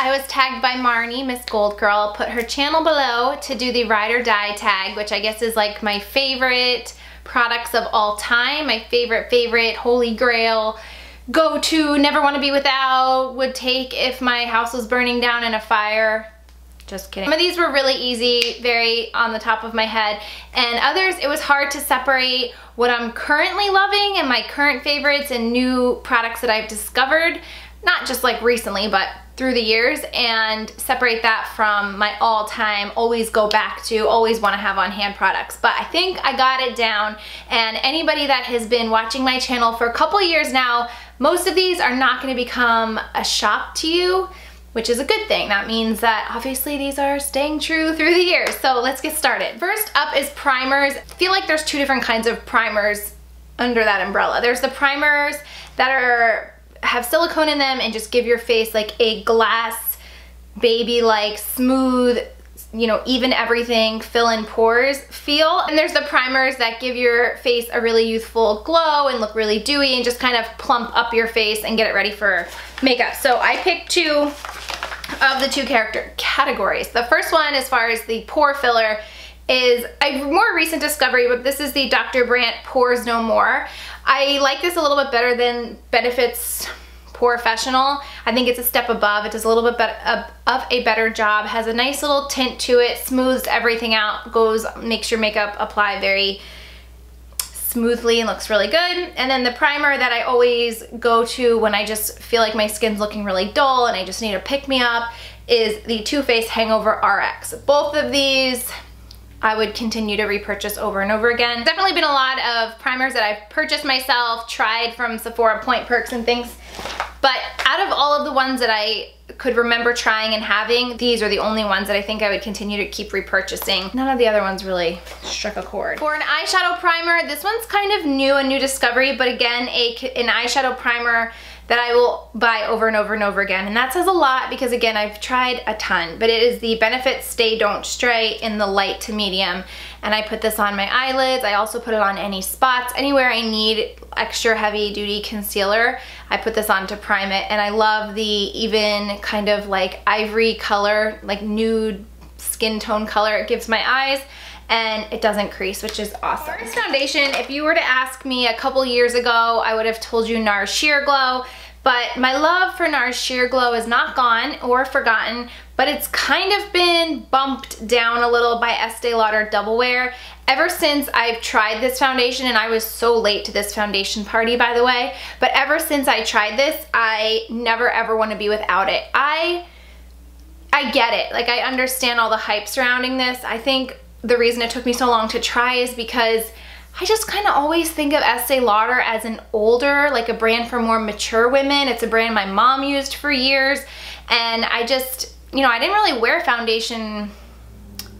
I was tagged by Marnie, Miss Gold Girl. I'll put her channel below to do the ride or die tag, which I guess is like my favorite products of all time, my favorite, favorite, holy grail, go to, never want to be without, would take if my house was burning down in a fire. Just kidding. Some of these were really easy, very on the top of my head, and others it was hard to separate what I'm currently loving and my current favorites and new products that I've discovered, not just like recently, but through the years and separate that from my all-time always go back to always want to have on hand products. But I think I got it down and anybody that has been watching my channel for a couple years now most of these are not going to become a shock to you which is a good thing. That means that obviously these are staying true through the years. So let's get started. First up is primers. I feel like there's two different kinds of primers under that umbrella. There's the primers that are have silicone in them and just give your face like a glass baby like smooth you know, even everything, fill in pores feel. And there's the primers that give your face a really youthful glow and look really dewy and just kind of plump up your face and get it ready for makeup. So I picked two of the two character categories. The first one, as far as the pore filler, is a more recent discovery, but this is the Dr. Brandt Pores No More. I like this a little bit better than Benefit's POREfessional. I think it's a step above. It does a little bit of a better job, has a nice little tint to it, smooths everything out, goes, makes your makeup apply very smoothly and looks really good. And then the primer that I always go to when I just feel like my skin's looking really dull and I just need a pick-me-up is the Too Faced Hangover RX. Both of these I would continue to repurchase over and over again. Definitely been a lot of primers that I've purchased myself, tried from Sephora Point Perks and things. But out of all of the ones that I could remember trying and having, these are the only ones that I think I would continue to keep repurchasing. None of the other ones really struck a chord. For an eyeshadow primer, this one's kind of new, a new discovery, but again, a, an eyeshadow primer that I will buy over and over and over again. And that says a lot because again, I've tried a ton, but it is the Benefit Stay Don't Stray in the light to medium. And I put this on my eyelids. I also put it on any spots, anywhere I need extra heavy duty concealer. I put this on to prime it. And I love the even kind of like ivory color, like nude skin tone color it gives my eyes and it doesn't crease, which is awesome. This foundation, if you were to ask me a couple years ago, I would have told you NARS Sheer Glow, but my love for NARS Sheer Glow is not gone or forgotten, but it's kind of been bumped down a little by Estee Lauder Double Wear. Ever since I've tried this foundation, and I was so late to this foundation party, by the way, but ever since I tried this, I never ever want to be without it. I I get it. Like, I understand all the hype surrounding this. I think the reason it took me so long to try is because I just kind of always think of Estee Lauder as an older, like a brand for more mature women. It's a brand my mom used for years. And I just, you know, I didn't really wear foundation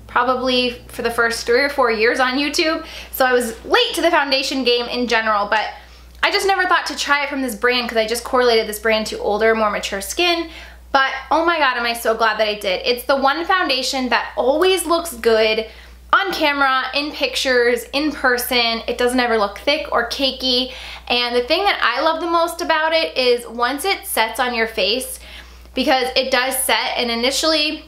probably for the first three or four years on YouTube. So I was late to the foundation game in general, but I just never thought to try it from this brand because I just correlated this brand to older, more mature skin. But oh my God, am I so glad that I did. It's the one foundation that always looks good on camera, in pictures, in person. It doesn't ever look thick or cakey. And the thing that I love the most about it is once it sets on your face, because it does set and initially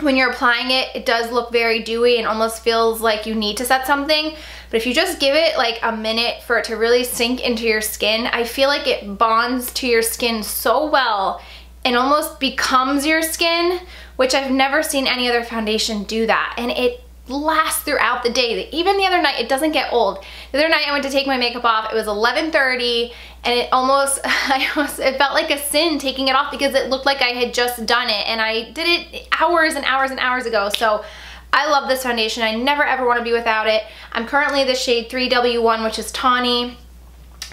when you're applying it, it does look very dewy and almost feels like you need to set something. But if you just give it like a minute for it to really sink into your skin, I feel like it bonds to your skin so well and almost becomes your skin, which I've never seen any other foundation do that. And it lasts throughout the day. Even the other night, it doesn't get old. The other night I went to take my makeup off, it was 11.30 and it almost, I almost, it felt like a sin taking it off because it looked like I had just done it and I did it hours and hours and hours ago. So I love this foundation. I never ever want to be without it. I'm currently the shade 3W1, which is tawny,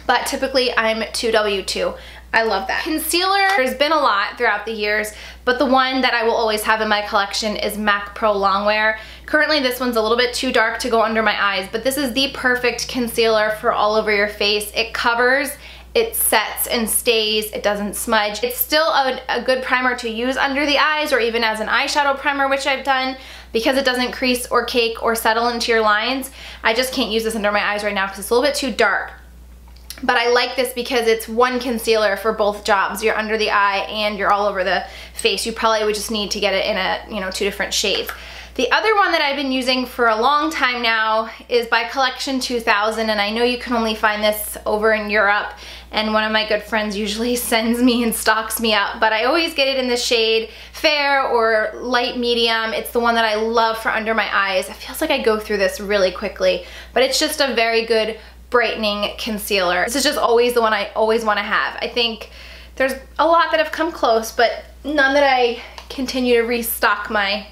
but typically I'm 2W2. I love that. Concealer, there's been a lot throughout the years, but the one that I will always have in my collection is MAC Prolongwear. Currently this one's a little bit too dark to go under my eyes, but this is the perfect concealer for all over your face. It covers, it sets and stays, it doesn't smudge. It's still a, a, good primer to use under the eyes or even as an eyeshadow primer, which I've done, because it doesn't crease or cake or settle into your lines. I just can't use this under my eyes right now because it's a little bit too dark. But I like this because it's one concealer for both jobs. You're under the eye and you're all over the face, you probably would just need to get it in a, you know, two different shades. The other one that I've been using for a long time now is by Collection 2000 and I know you can only find this over in Europe and one of my good friends usually sends me and stocks me up but I always get it in the shade fair or light medium. It's the one that I love for under my eyes. It feels like I go through this really quickly but it's just a very good brightening concealer. This is just always the one I always want to have. I think there's a lot that have come close but none that I continue to restock my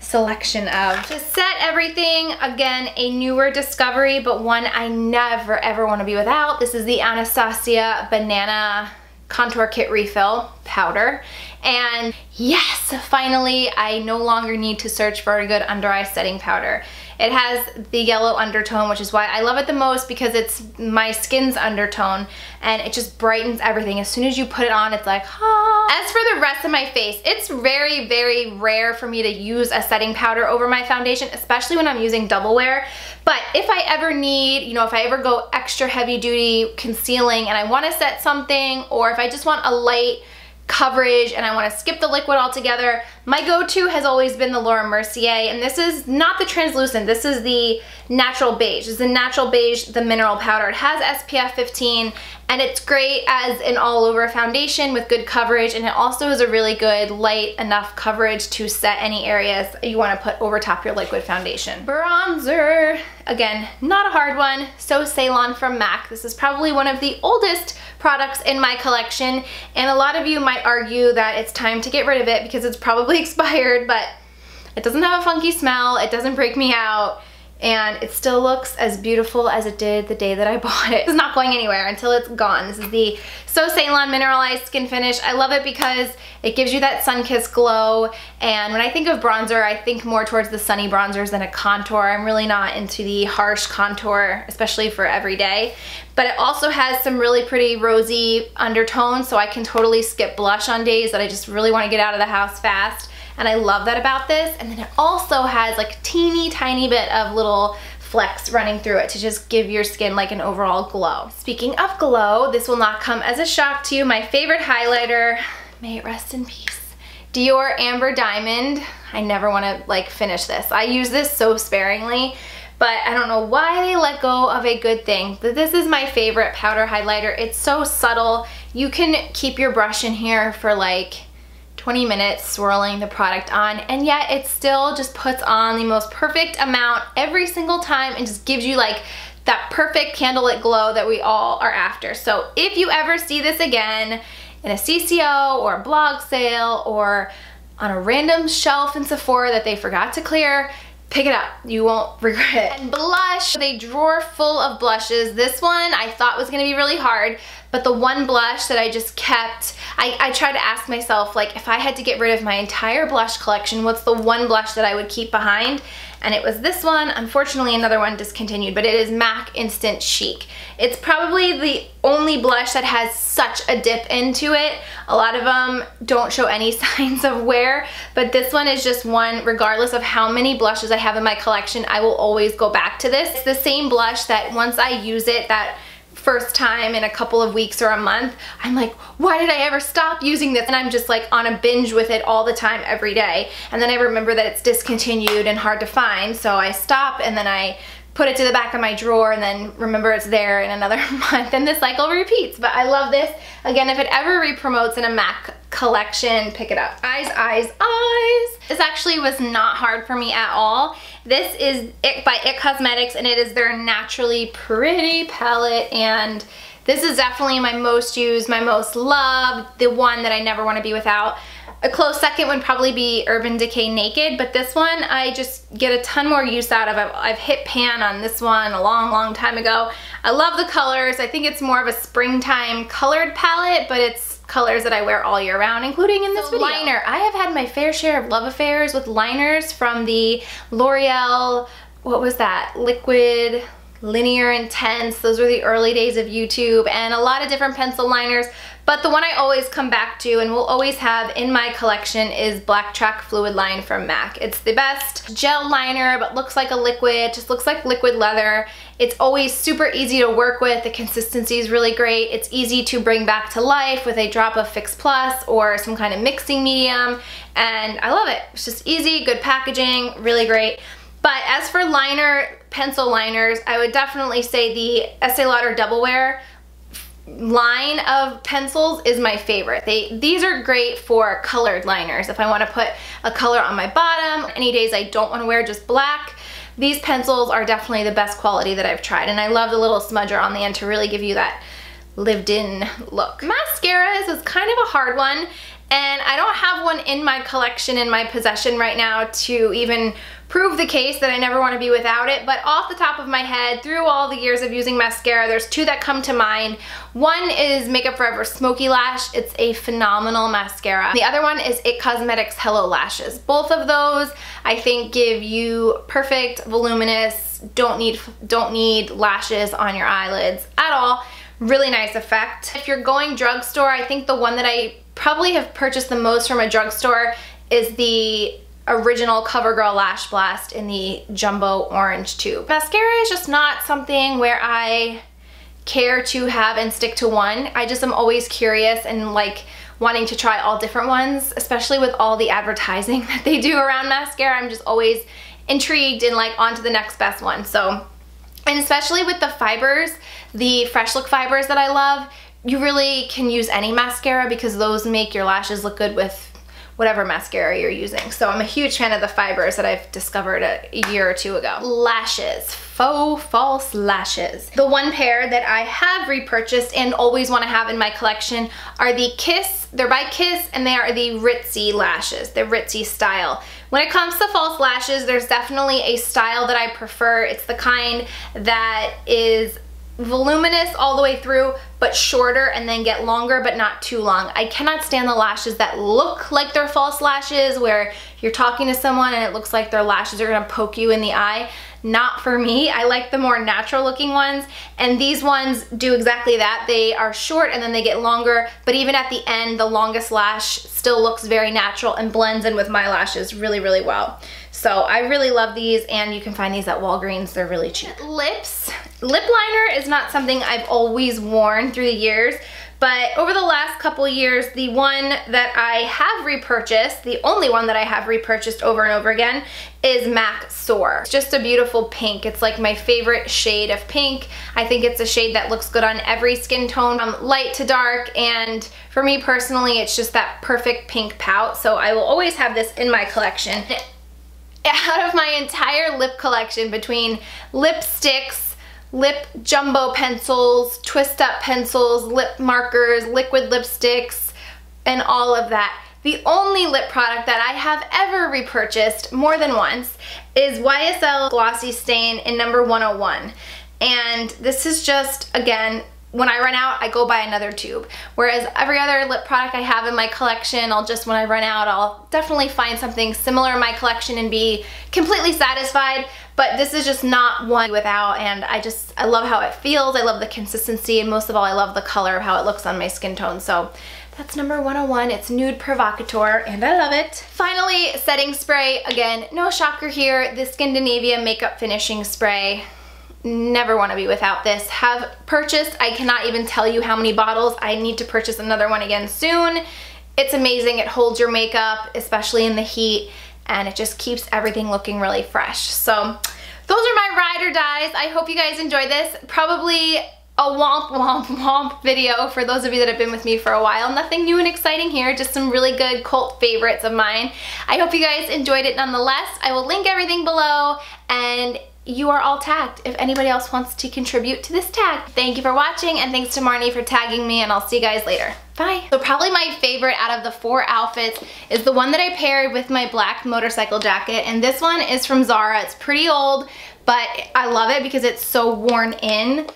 selection of. To set everything, again, a newer discovery, but one I never ever want to be without. This is the Anastasia Banana Contour Kit Refill Powder. And yes, finally, I no longer need to search for a good under eye setting powder. It has the yellow undertone, which is why I love it the most because it's my skin's undertone and it just brightens everything. As soon as you put it on, it's like, ah. As for the rest of my face, it's very, very rare for me to use a setting powder over my foundation, especially when I'm using double wear. But if I ever need, you know, if I ever go extra heavy duty concealing and I wanna set something, or if I just want a light, coverage and I want to skip the liquid altogether, my go-to has always been the Laura Mercier and this is not the translucent, this is the natural beige. Is the natural beige, the mineral powder. It has SPF 15 and it's great as an all over foundation with good coverage and it also is a really good light enough coverage to set any areas you want to put over top your liquid foundation. Bronzer, again, not a hard one, So Ceylon from MAC. This is probably one of the oldest products in my collection. And a lot of you might argue that it's time to get rid of it because it's probably expired but it doesn't have a funky smell, it doesn't break me out, and it still looks as beautiful as it did the day that I bought it. It's not going anywhere until it's gone. This is the So Ceylon Mineralized Skin Finish. I love it because it gives you that sun-kissed glow and when I think of bronzer I think more towards the sunny bronzers than a contour. I'm really not into the harsh contour especially for everyday but it also has some really pretty rosy undertones so I can totally skip blush on days that I just really want to get out of the house fast and I love that about this. And then it also has like a teeny tiny bit of little flecks running through it to just give your skin like an overall glow. Speaking of glow, this will not come as a shock to you. My favorite highlighter, may it rest in peace. Dior Amber Diamond. I never want to like finish this. I use this so sparingly, but I don't know why they let go of a good thing. This is my favorite powder highlighter. It's so subtle. You can keep your brush in here for like 20 minutes swirling the product on and yet it still just puts on the most perfect amount every single time and just gives you like that perfect candlelit glow that we all are after. So if you ever see this again in a CCO or a blog sale or on a random shelf in Sephora that they forgot to clear, pick it up. You won't regret it. And blush, a drawer full of blushes. This one I thought was gonna be really hard, but the one blush that I just kept, I, I try to ask myself, like, if I had to get rid of my entire blush collection, what's the one blush that I would keep behind? And it was this one. Unfortunately, another one discontinued, but it is MAC Instant Chic. It's probably the only blush that has such a dip into it. A lot of them don't show any signs of wear, but this one is just one, regardless of how many blushes I have in my collection, I will always go back to this. It's the same blush that once I use it, that first time in a couple of weeks or a month, I'm like, why did I ever stop using this? And I'm just like on a binge with it all the time every day. And then I remember that it's discontinued and hard to find, so I stop and then I put it to the back of my drawer and then remember it's there in another month and the cycle repeats. But I love this. Again, if it ever re-promotes in a MAC collection, pick it up. Eyes, eyes, eyes. This actually was not hard for me at all. This is It by It Cosmetics and it is their Naturally Pretty palette and this is definitely my most used, my most loved, the one that I never want to be without. A close second would probably be Urban Decay Naked, but this one I just get a ton more use out of. I've, I've hit pan on this one a long, long time ago. I love the colors. I think it's more of a springtime colored palette, but it's colors that I wear all year round, including in this video. Liner. I have had my fair share of love affairs with liners from the L'Oreal, what was that? Liquid Linear Intense. Those were the early days of YouTube and a lot of different pencil liners. But the one I always come back to and will always have in my collection is Blacktrack Fluidline from MAC. It's the best gel liner, but looks like a liquid, just looks like liquid leather. It's always super easy to work with. The consistency is really great. It's easy to bring back to life with a drop of Fix Plus or some kind of mixing medium. And I love it. It's just easy, good packaging, really great. But as for liner, pencil liners, I would definitely say the Estee Lauder Double Wear line of pencils is my favorite. They These are great for colored liners. If I want to put a color on my bottom, any days I don't want to wear just black, these pencils are definitely the best quality that I've tried. And I love the little smudger on the end to really give you that lived in look. Mascaras is kind of a hard one and I don't have one in my collection in my possession right now to even prove the case that I never want to be without it, but off the top of my head, through all the years of using mascara, there's two that come to mind. One is Makeup Forever Smoky Lash. It's a phenomenal mascara. The other one is IT Cosmetics Hello Lashes. Both of those, I think, give you perfect, voluminous, don't need, don't need lashes on your eyelids at all. Really nice effect. If you're going drugstore, I think the one that I probably have purchased the most from a drugstore is the original CoverGirl Lash Blast in the jumbo orange tube. Mascara is just not something where I care to have and stick to one. I just am always curious and like wanting to try all different ones, especially with all the advertising that they do around mascara. I'm just always intrigued and like on to the next best one. So, and especially with the fibers, the Fresh Look fibers that I love, you really can use any mascara because those make your lashes look good with whatever mascara you're using. So I'm a huge fan of the fibers that I've discovered a, year or two ago. Lashes, faux false lashes. The one pair that I have repurchased and always want to have in my collection are the Kiss, they're by Kiss and they are the Ritzy lashes, the Ritzy style. When it comes to false lashes, there's definitely a style that I prefer. It's the kind that is voluminous all the way through, but shorter and then get longer, but not too long. I cannot stand the lashes that look like they're false lashes where you're talking to someone and it looks like their lashes are gonna poke you in the eye. Not for me. I like the more natural looking ones and these ones do exactly that. They are short and then they get longer, but even at the end, the longest lash still looks very natural and blends in with my lashes really, really well. So I really love these and you can find these at Walgreens. They're really cheap. Lips. Lip liner is not something I've always worn through the years, but over the last couple years, the one that I have repurchased, the only one that I have repurchased over and over again, is MAC Soar. It's just a beautiful pink. It's like my favorite shade of pink. I think it's a shade that looks good on every skin tone, from light to dark, and for me personally, it's just that perfect pink pout, so I will always have this in my collection out of my entire lip collection between lipsticks, lip jumbo pencils, twist up pencils, lip markers, liquid lipsticks, and all of that. The only lip product that I have ever repurchased more than once is YSL Glossy Stain in number 101. And this is just, again, when I run out, I go buy another tube. Whereas every other lip product I have in my collection, I'll just, when I run out, I'll definitely find something similar in my collection and be completely satisfied. But this is just not one without, and I just, I love how it feels. I love the consistency, and most of all, I love the color of how it looks on my skin tone. So that's number 101. It's Nude Provocateur, and I love it. Finally, setting spray. Again, no shocker here. The Skindinavia Makeup Finishing Spray never want to be without this. Have purchased, I cannot even tell you how many bottles. I need to purchase another one again soon. It's amazing. It holds your makeup, especially in the heat, and it just keeps everything looking really fresh. So those are my ride or dies. I hope you guys enjoyed this. Probably a womp womp womp video for those of you that have been with me for a while. Nothing new and exciting here, just some really good cult favorites of mine. I hope you guys enjoyed it nonetheless. I will link everything below and you are all tagged if anybody else wants to contribute to this tag. Thank you for watching and thanks to Marnie for tagging me and I'll see you guys later. Bye. So probably my favorite out of the four outfits is the one that I paired with my black motorcycle jacket and this one is from Zara. It's pretty old but I love it because it's so worn in.